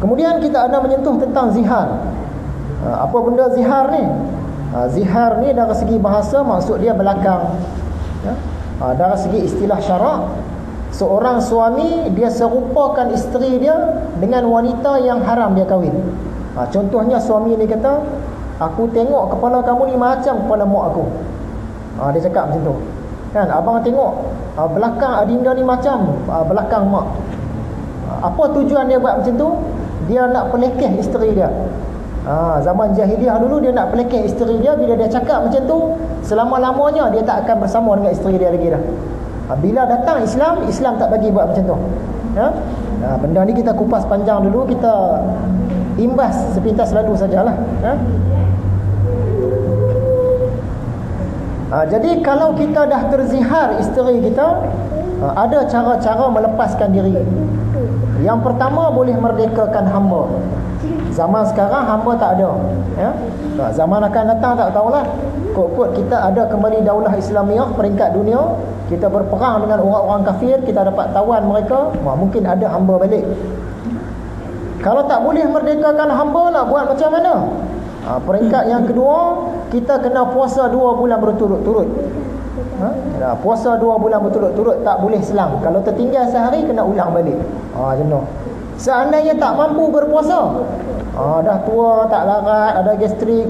Kemudian kita ada menyentuh tentang zihar. Ha, apa benda zihar ni? Ha, zihar ni dari segi bahasa maksud dia belakang. Ya? Ha, dari segi istilah syarak, seorang suami dia serupakan isteri dia dengan wanita yang haram dia kahwin. Contohnya suami ni kata, aku tengok kepala kamu ni macam kepala mak aku. Dia cakap macam tu. Kan abang tengok belakang adinda ni macam belakang mak. Apa tujuan dia buat macam tu? Dia nak pelekeh isteri dia. Ha, zaman jahiliah dulu dia nak pelekeh isteri dia bila dia cakap macam tu selama-lamanya dia tak akan bersama dengan isteri dia lagi dah. Ha, bila datang Islam, Islam tak bagi buat macam tu. Ha? Ha, benda ni kita kupas panjang dulu, kita imbas sepintas lalu sajalah. Ha? Ha, jadi kalau kita dah terzihar isteri kita, ha, ada cara-cara melepaskan diri. Yang pertama boleh merdekakan hamba. Zaman sekarang hamba tak ada. Ya? Ha, zaman akan datang tak tahulah. Kok-kok kita ada kembali daulah Islamiah peringkat dunia, kita berperang dengan orang-orang kafir, kita dapat tawan mereka, ha, mungkin ada hamba balik. Kalau tak boleh merdekakan hamba nak buat macam mana? Ha, peringkat yang kedua, kita kena puasa dua bulan berturut-turut. Ha? Puasa dua bulan berturut-turut tak boleh selang. Kalau tertinggal sehari, kena ulang balik. Ha, jenuh. Seandainya tak mampu berpuasa, ha, dah tua, tak larat, ada gastrik,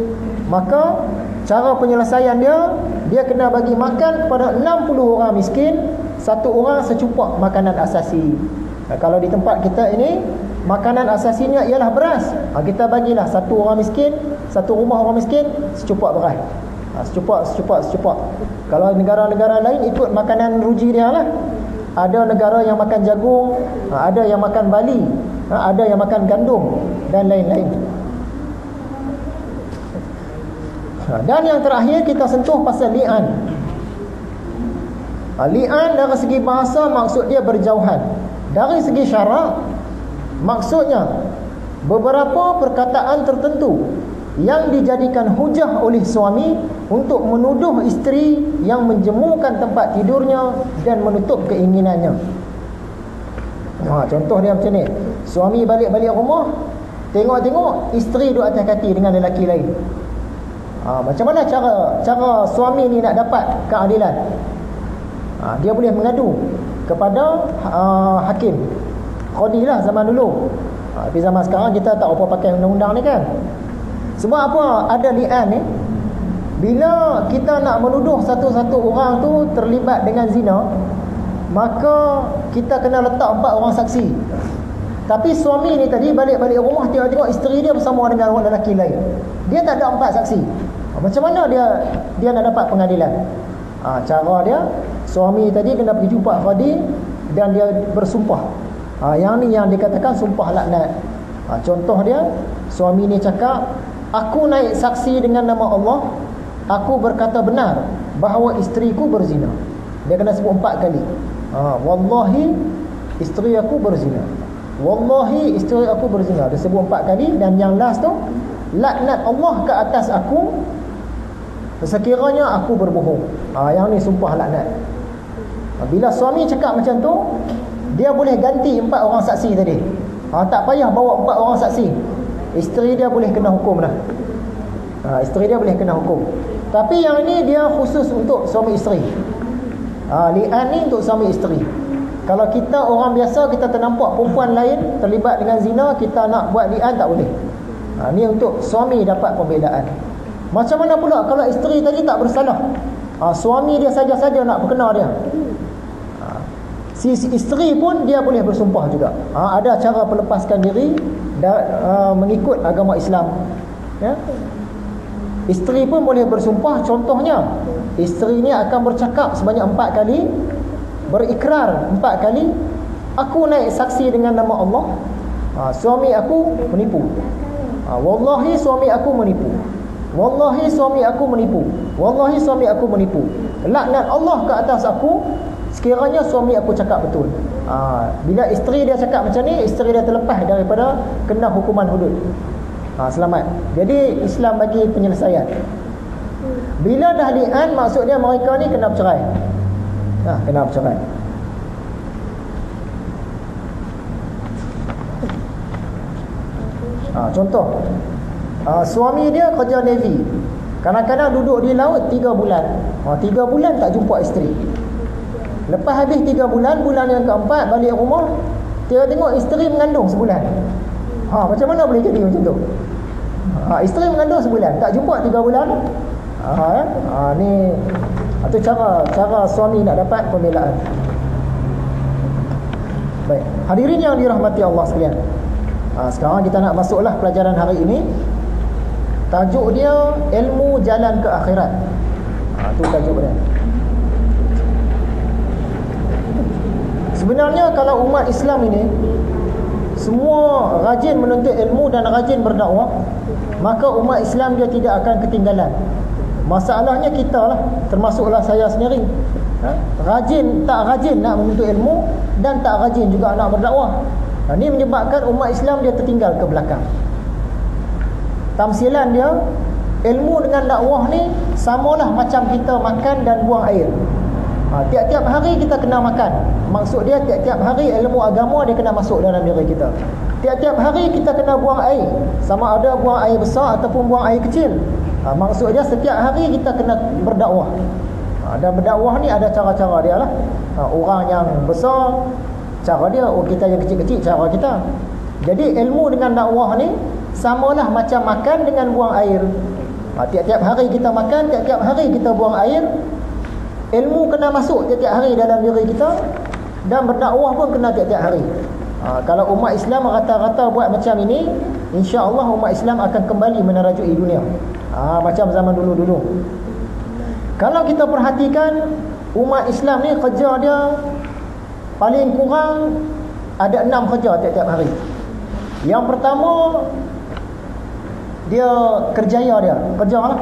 maka cara penyelesaian dia, dia kena bagi makan kepada 60 orang miskin, satu orang secupak makanan asasi. Ha, kalau di tempat kita ini, makanan asasinya ialah beras. Ha, kita bagilah satu orang miskin, satu rumah orang miskin, secupak beras. Ha, secupak, secupak, secupak. Kalau negara-negara lain ikut makanan ruji dia lah. Ada negara yang makan jagung, ha, ada yang makan bali, ha, ada yang makan gandum dan lain-lain. Ha, dan yang terakhir kita sentuh pasal li'an. Li'an dari segi bahasa maksud dia berjauhan. Dari segi syarak Maksudnya beberapa perkataan tertentu yang dijadikan hujah oleh suami untuk menuduh isteri yang menjemukan tempat tidurnya dan menutup keinginannya. Ha, contoh dia macam ni. Suami balik-balik rumah, tengok-tengok isteri duduk atas kaki dengan lelaki lain. Ha, macam mana cara cara suami ni nak dapat keadilan? Ha, dia boleh mengadu kepada uh, hakim lah zaman dulu ha, Tapi zaman sekarang kita tak apa pakai undang-undang ni kan Sebab apa? Ada li'an ni Bila kita nak menuduh satu-satu orang tu terlibat dengan zina Maka kita kena letak empat orang saksi. Tapi suami ni tadi balik-balik rumah Tengok-tengok isteri dia bersama dengan orang lelaki lain. Dia tak ada empat saksi. Macam mana dia dia nak dapat pengadilan? Ha, Cara dia Suami tadi kena pergi jumpa Qadi Dan dia bersumpah. Ha, yang ni yang dikatakan sumpah laknat. Ha, contoh dia, suami ni cakap, aku naik saksi dengan nama Allah, aku berkata benar bahawa isteriku berzina. Dia kena sebut empat kali. Ha, wallahi isteri aku berzina. Wallahi isteri aku berzina. Dia sebut empat kali dan yang last tu, laknat Allah ke atas aku sekiranya aku berbohong. Ha, yang ni sumpah laknat. Ha, bila suami cakap macam tu, dia boleh ganti empat orang saksi tadi ha, tak payah bawa empat orang saksi isteri dia boleh kena hukum dah ha, isteri dia boleh kena hukum. Tapi yang ini dia khusus untuk suami isteri. Ha, li'an ni untuk suami isteri. Kalau kita orang biasa kita ternampak perempuan lain terlibat dengan zina kita nak buat li'an tak boleh. Ha, ni untuk suami dapat pembedaan macam mana pula kalau isteri tadi tak bersalah? Ha, suami dia saja-saja nak berkenal dia Si isteri pun dia boleh bersumpah juga. Ha, ada cara melepaskan diri dan uh, mengikut agama Islam. Ya. Isteri pun boleh bersumpah contohnya isteri ni akan bercakap sebanyak empat kali berikrar empat kali aku naik saksi dengan nama Allah ha, suami aku menipu ha, wallahi suami aku menipu wallahi suami aku menipu wallahi suami aku menipu laknat Allah ke atas aku Sekiranya suami aku cakap betul ha, Bila isteri dia cakap macam ni Isteri dia terlepas daripada Kena hukuman hudud. Ha, Selamat. Jadi Islam bagi penyelesaian. Bila dah li'an Maksud dia mereka ni kena bercerai. Ha, Kena bercerai. Ha, contoh. Ha, suami dia kerja navy. Kadang-kadang duduk di laut 3 bulan. Ha, 3 bulan tak jumpa isteri lepas habis 3 bulan bulan yang keempat balik rumah dia tengok isteri mengandung sebulan ha, macam mana boleh jadi macam tu ha, isteri mengandung sebulan tak jumpa 3 bulan ha, eh? ha, ni itu cara cara suami nak dapat pembelaan Baik. Hadirin yang dirahmati Allah sekalian. Ha, sekarang kita nak masuklah pelajaran hari ini. Tajuk dia ilmu jalan ke akhirat. Ha, tu tajuk dia. Sebenarnya kalau umat Islam ini semua rajin menuntut ilmu dan rajin berdakwah, maka umat Islam dia tidak akan ketinggalan. Masalahnya kita lah, termasuklah saya sendiri. Ha? Rajin tak rajin nak menuntut ilmu dan tak rajin juga nak berdakwah. Ha, ini menyebabkan umat Islam dia tertinggal ke belakang. Tamsilan dia ilmu dengan dakwah ni samalah macam kita makan dan buang air. Ha, tiap-tiap hari kita kena makan. Maksud dia tiap-tiap hari ilmu agama dia kena masuk dalam diri kita. Tiap-tiap hari kita kena buang air. Sama ada buang air besar ataupun buang air kecil. Ha, maksud dia setiap hari kita kena berdakwah. Ha, dan berdakwah ni ada cara-cara dia lah. Ha, orang yang besar, cara dia. Oh, kita yang kecil-kecil, cara kita. Jadi ilmu dengan dakwah ni, samalah macam makan dengan buang air. Ha, tiap-tiap hari kita makan, tiap-tiap hari kita buang air. Ilmu kena masuk tiap-tiap hari dalam diri kita. Dan berdakwah pun kena tiap-tiap hari. Ha, kalau umat Islam rata-rata buat macam ini, insya Allah umat Islam akan kembali menerajui dunia. Ha, macam zaman dulu-dulu. Kalau kita perhatikan umat Islam ni kerja dia paling kurang ada enam kerja tiap-tiap hari. Yang pertama dia kerjaya dia, kerja lah.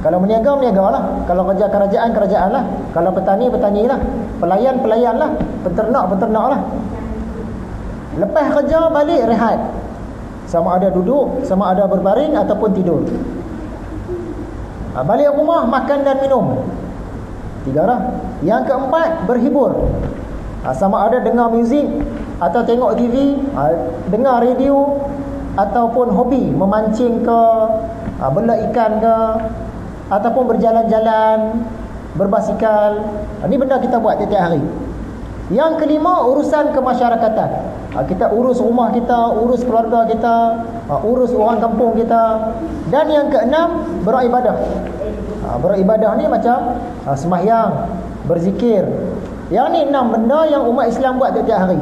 Kalau meniaga, meniaga lah. Kalau kerja kerajaan, kerajaan lah. Kalau petani, petani lah. Pelayan, pelayan lah. Peternak, peternak lah. Lepas kerja, balik rehat. Sama ada duduk, sama ada berbaring ataupun tidur. Ha, balik rumah makan dan minum. Tiga lah. Yang keempat berhibur. Ha, sama ada dengar muzik atau tengok TV, ha, dengar radio ataupun hobi memancing ke, bela ikan ke ataupun berjalan-jalan, berbasikal. Ini benda kita buat tiap-tiap hari. Yang kelima urusan kemasyarakatan. Ha, kita urus rumah kita, urus keluarga kita, ha, urus orang kampung kita. Dan yang keenam beribadah. Ha, beribadah ni macam sembahyang, berzikir. Yang ni enam benda yang umat Islam buat tiap-tiap hari.